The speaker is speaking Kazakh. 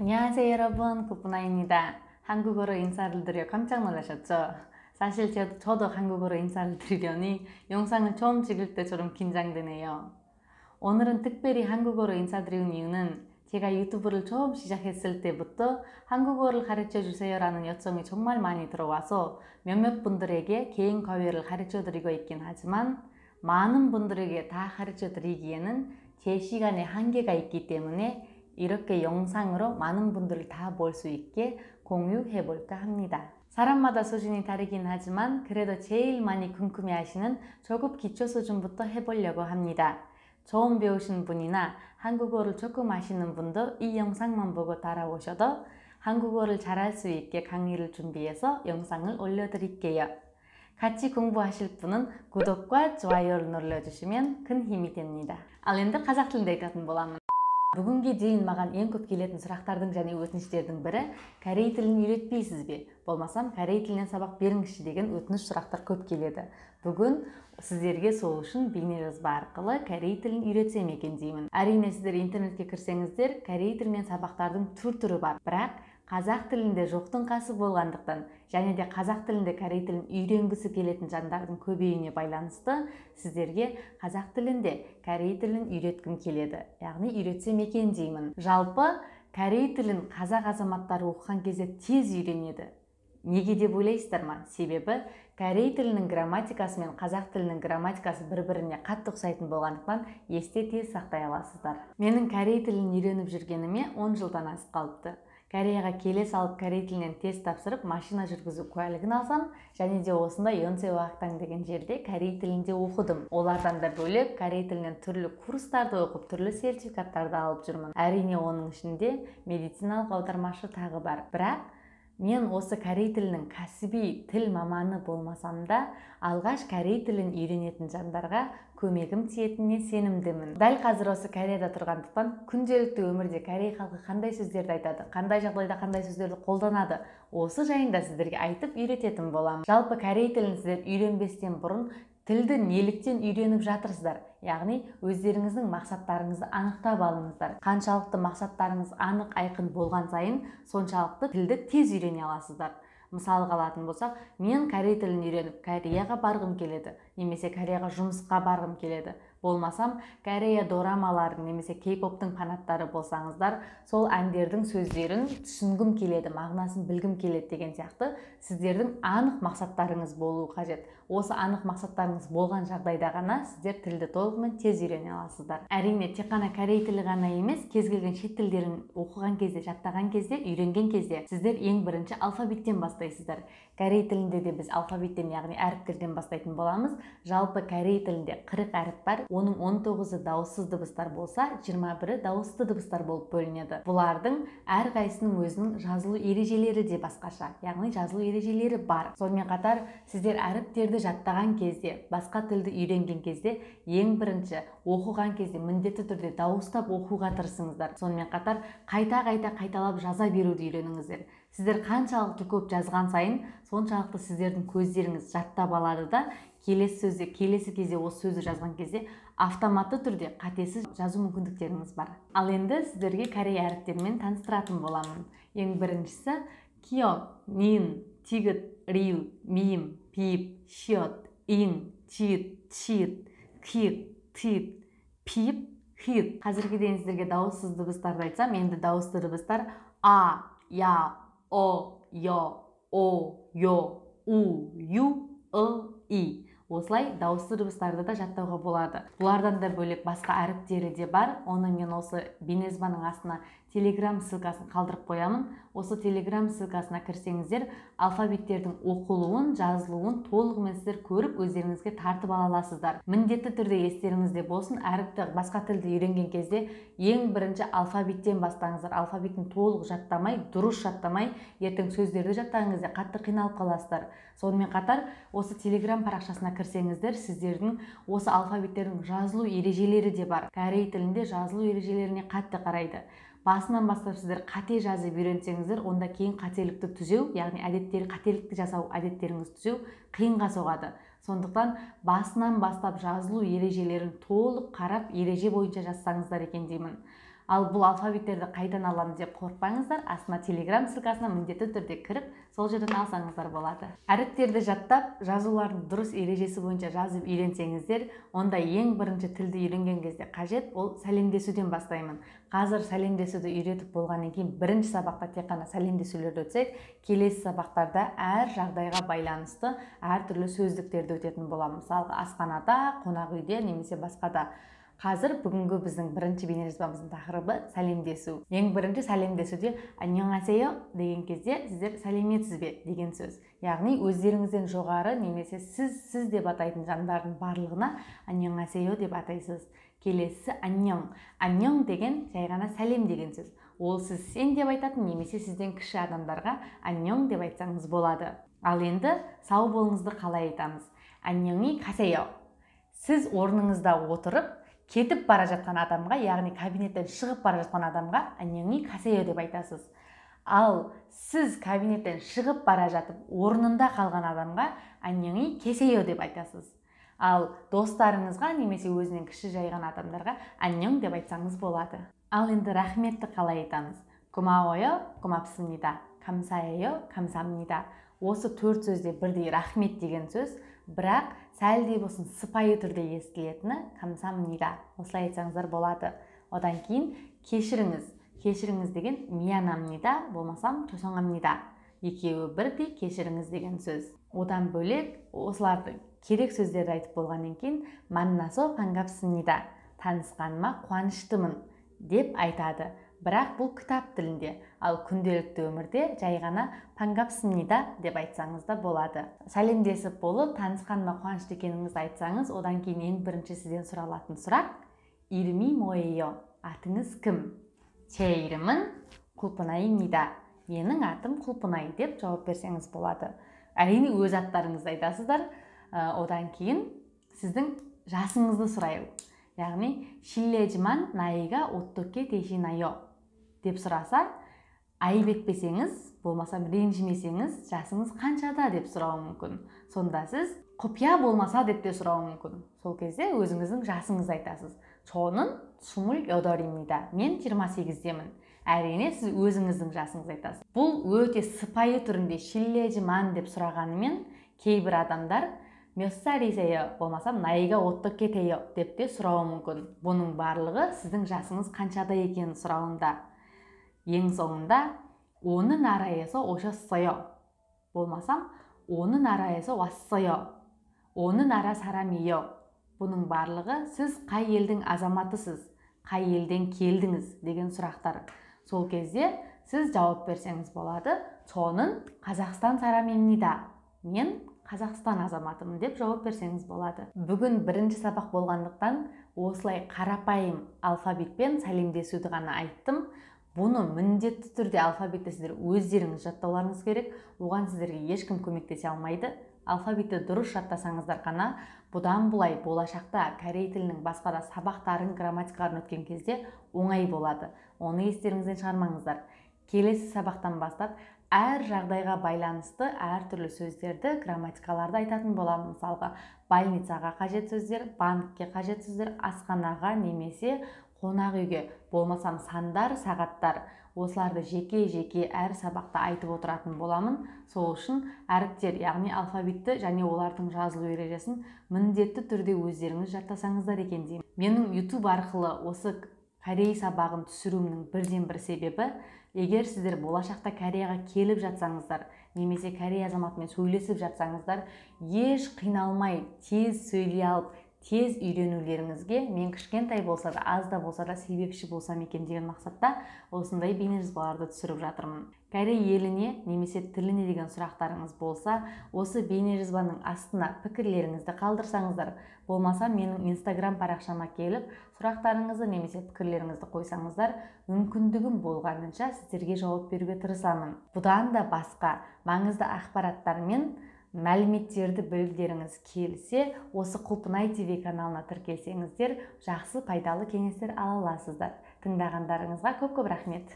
안녕하세요 여러분 구분아입니다. 한국어로 인사를 드려 깜짝 놀라셨죠? 사실 저, 저도 한국어로 인사를 드리려니 영상을 처음 찍을 때처럼 긴장되네요. 오늘은 특별히 한국어로 인사드리는 이유는 제가 유튜브를 처음 시작했을 때부터 한국어를 가르쳐 주세요 라는 요청이 정말 많이 들어와서 몇몇 분들에게 개인 과외를 가르쳐 드리고 있긴 하지만 많은 분들에게 다 가르쳐 드리기에는 제 시간에 한계가 있기 때문에 이렇게 영상으로 많은 분들을 다 볼 수 있게 공유해 볼까 합니다. 사람마다 수준이 다르긴 하지만 그래도 제일 많이 궁금해 하시는 저급 기초 수준부터 해보려고 합니다. 처음 배우신 분이나 한국어를 조금 아시는 분도 이 영상만 보고 따라오셔도 한국어를 잘할 수 있게 강의를 준비해서 영상을 올려드릴게요. 같이 공부하실 분은 구독과 좋아요를 눌러주시면 큰 힘이 됩니다. Ал енді қазақ тілінде айтатын боламын. бүгінге дейін маған ең көп келетін сұрақтардың және өтініштердің бірі корей тілін үйретпейсіз бе? Болмасам корей тілінен сабақ беріңізші деген өтініш сұрақтар көп келеді. Бүгін сіздерге сол үшін бейнежазба арқылы корей тілін үйретсем екен деймін. Әрине сіздер интернетке кірсеңіздер корей тілінен сабақтардың түр түрі бар. Бірақ қазақ тілінде жоқтың қасы болғандықтан және де қазақ тілінде корей тілін үйренгісі келетін жандардың көбеюіне байланысты сіздерге қазақ тілінде корей тілін үйреткім келеді. Яғни үйретсем екен деймін. Жалпы корей тілін қазақ азаматтары оқыған кезде тез үйренеді. Неге деп ойлайсыздар ма? Себебі корей тілінің грамматикасы мен қазақ тілінің грамматикасы бір біріне қатты ұқсайтын болғандықтан есте тез сақтай аласыздар. Менің корей тілін үйреніп жүргеніме 10 жылдан асып қалыпты. Кореяға келе салып корей тілінен тест тапсырып машина жүргізу куәлігін алсам және де осында йонсе уақтан деген жерде корей тілінде оқыдым. Олардан да бөлек корей тілінен түрлі курстарды оқып түрлі сертификаттарды алып жүрмін. Әрине оның ішінде медициналық аудармашы тағы бар. Бірақ мен осы корей тілінің кәсіби тіл маманы болмасам да алғаш корей тілін үйренетін жандарға көмегім тиетініне сенімдімін. Дәл қазір осы кореяда тұрғандықтан күнделікті өмірде корей халқы қандай сөздерді айтады қандай жағдайда қандай сөздерді қолданады осы жайында сіздерге айтып үйрететін боламын. Жалпы корей тілін сіздер үйренбестен бұрын тілді неліктен үйреніп жатырсыздар. Яғни өздеріңіздің мақсаттарыңызды анықтап алыңыздар. Қаншалықты мақсаттарыңыз анық айқын болған сайын соншалықты тілді тез үйрене аласыздар. Мысалға алатын болсақ мен корей тілін үйреніп кореяға барғым келеді немесе кореяға жұмысқа барғым келеді. Болмасам корея дорамаларын немесе кей поптың фанаттары болсаңыздар сол әндердің сөздерін түсінгім келеді мағынасын білгім келеді деген сияқты сіздердің анық мақсаттарыңыз болуы қажет. Осы анық мақсаттарыңыз болған жағдайда ғана сіздер тілді толығымен тез үйрене аласыздар. Әрине тек қана корей тілі ғана емес кез келген шет тілдерін оқыған кезде жаттаған кезде үйренген кезде сіздер ең бірінші алфавиттен бастайсыздар. Корей тілінде де біз алфавиттен яғни әріптерден бастайтын боламыз. Жалпы корей тілінде қырық әріп бар оның 19-ы дауыссыз дыбыстар болса 21-і дауысты дыбыстар болып бөлінеді. Бұлардың әрқайсысының өзінің жазылу ережелері де басқаша яғни жазылу ережелері бар. Сонымен қатар сіздер әріптерді жаттаған кезде басқа тілді үйренген кезде ең бірінші оқыған кезде міндетті түрде дауыстап оқуға тырысыңыздар. Сонымен қатар қайта қайта қайталап жаза беруді үйреніңіздер. Сіздер қаншалықты көп жазған сайын соншалықты сіздердің көздеріңіз жаттап алады да келесі сөзде келесі кезде осы сөзді жазған кезде автоматты түрде қатесіз жазу мүмкіндіктеріңіз бар. Ал енді сіздерге корей әріптерімен таныстыратын боламын. Ең біріншісі кио мин тигіт рил мим пип шиот ин чит чит кит тит пип хит. Қазірге дейін сіздерге дауыссыз дыбыстарды айтсам енді дауысты дыбыстар а я о йо о йо у ю и и. Осылай дауысты дыбыстарды да жаттауға болады. Бұлардан да бөлек басқа әріптері де бар. Оны мен осы бейнежазбаның астына телеграм ссылкасын қалдырып қоямын. Осы телеграм ссылкасына кірсеңіздер алфавиттердің оқылуын жазылуын толығымен сіздер көріп өздеріңізге тартып ала аласыздар. Міндетті түрде естеріңізде болсын әріпті басқа тілді үйренген кезде ең бірінші алфавиттен бастаңыздар. Алфавитін толық жаттамай дұрыс жаттамай ертең сөздерді жаттаған кезде қатты қиналып қаласыздар. Сонымен қатар осы телеграм парақшасына кірсеңіздер сіздердің осы алфавиттердің жазылу ережелері де бар. Корей тілінде жазылу ережелеріне қатты қарайды. Басынан бастап сіздер қате жазып үйренсеңіздер онда кейін қателікті түзеу яғни әдеттер қателікті жасау әдеттеріңізді түзеу қиынға соғады. Сондықтан басынан бастап жазылу ережелерін толық қарап ереже бойынша жазсаңыздар екен деймін. Ал бұл алфавиттерді қайдан аламыз деп қорықпаңыздар астына телеграм ссылкасына міндетті түрде кіріп сол жерден алсаңыздар болады. Әріптерді жаттап жазулардың дұрыс ережесі бойынша жазып үйренсеңіздер онда ең бірінші тілді үйренген кезде қажет ол сәлемдесуден бастаймын. Қазір сәлемдесуді үйретіп болғаннан кейін бірінші сабақта тек қана сәлемдесулерді өтсек келесі сабақтарда әр жағдайға байланысты әртүрлі сөздіктерді өтетін боламыз. Мысалға асханада қонақ үйде немесе басқа да қазір бүгінгі біздің бірінші бейнежазбамыздың тақырыбы сәлемдесу. Ең бірінші сәлемдесуде аньоңасео деген кезде сіздер сәлеметсіз бе? деген сөз. Яғни өздеріңізден жоғары немесе сіз сіз деп атайтын жандардың барлығына аньоңасео деп атайсыз. Келесісі аньоң аньоң деген жай ғана сәлем деген сөз. Ол сіз сен деп айтатын немесе сізден кіші адамдарға аньоң деп айтсаңыз болады. Ал енді сау болыңызды қалай айтамыз? Аньоңи касео сіз орныңызда отырып кетіп бара жатқан адамға яғни кабинеттен шығып бара жатқан адамға аньоңи касео деп айтасыз. Ал сіз кабинеттен шығып бара жатып орнында қалған адамға аньоңи кесео деп айтасыз. Ал достарыңызға немесе өзінен кіші жайған адамдарға аньоң деп айтсаңыз болады. Ал енді рахметті қалай айтамыз? Кумаойо кумапсымнида камсаео камсамнида осы төрт сөзде бірдей рахмет деген сөз бірақ сәл де болсын сыпайы түрде естілетіні камсамнида осылай айтсаңыздар болады. Одан кейін кешіріңіз. Кешіріңіз деген миянамнида болмасам чосоңамнида екеуі бірдей кешіріңіз деген сөз. Одан бөлек осыларды керек сөздерді айтып болғаннан кейін маннасо пангапсымнида танысқаныма қуаныштымын деп айтады. Бірақ бұл кітап тілінде. Ал күнделікті өмірде жай ғана пангапсымнида деп айтсаңыз да болады. Сәлемдесіп болып танысқаныма қуанышты екеніңізді айтсаңыз одан кейін ең бірінші сізден сұралатын сұрақ ирми моейо атыңыз кім? Че ирімін құлпынайымнида менің атым құлпынай деп жауап берсеңіз болады. Әрине өз аттарыңызды айтасыздар. Одан кейін сіздің жасыңызды сұрайды яғни шиллежиман наига оттоке тешинайо деп сұраса айып етпесеңіз болмаса ренжімесеңіз жасыңыз қаншада деп сұрауы мүмкін. Сонда сіз құпия болмаса деп те сұрауы мүмкін. Сол кезде өзіңіздің жасыңызды айтасыз. Чонын сумул йодоримида. Мен 28-демін әрине сіз өзіңіздің жасыңызды айтасыз. Бұл өте сыпайы түрінде шиллежиман деп сұрағанымен кейбір адамдар мёссарисео болмаса наига отто кетео деп те сұрауы мүмкін. Бұның барлығы сіздің жасыңыз қаншада екенін сұрауында ең соңында 오는 나라에서 오셨어요. болмасам оны 나라에서 왔어요. оны ара 사람이요. бұның барлығы сіз қай елдің азаматысыз қай елден келдіңіз деген сұрақтар сол кезде сіз жауап берсеңіз болады соның қазақстан сарамимнида мен қазақстан азаматымын деп жауап берсеңіз болады бүгін бірінші сабақ болғандықтан осылай қарапайым алфавитпен сәлемдесуді ғана айттым бұны міндетті түрде алфавитті сіздер өздеріңіз жаттауларыңыз керек. Оған сіздерге ешкім көмектесе алмайды. Алфавитті дұрыс жаттасаңыздар ғана бұдан былай болашақта корей тілінің басқа да сабақтарын грамматикаларын өткен кезде оңай болады. Оны естеріңізден шығармаңыздар. Келесі сабақтан бастап әр жағдайға байланысты әртүрлі сөздерді грамматикаларды айтатын боламын. Мысалға больницаға қажет сөздер банкке қажет сөздер асханаға немесе қонақ үйге болмасам сандар сағаттар. Осыларды жеке жеке әр сабақта айтып отыратын боламын. Сол үшін әріптер яғни алфавитті және олардың жазылу ережесін міндетті түрде өздеріңіз жаттасаңыздар екен деймін. Менің YouTube арқылы осы корей сабағын түсіруімнің бірден бір себебі егер сіздер болашақта кореяға келіп жатсаңыздар немесе корей азаматымен сөйлесіп жатсаңыздар еш қиналмай тез сөйлей алып тез үйренулеріңізге мен кішкентай болса да аз да болса да себепші болсам екен деген мақсатта осындай бейнежазбаларды түсіріп жатырмын. Корей еліне немесе тіліне деген сұрақтарыңыз болса осы бейнежазбаның астына пікірлеріңізді қалдырсаңыздар болмаса менің инстаграм парақшама келіп сұрақтарыңызды немесе пікірлеріңізді қойсаңыздар мүмкіндігім болғанынша сіздерге жауап беруге тырысамын. Бұдан да басқа маңызды ақпараттармен мәліметтерді білгілеріңіз келсе осы құлпынай тв каналына тіркелсеңіздер жақсы пайдалы кеңестер ала аласыздар. Тыңдағандарыңызға көп көп рахмет.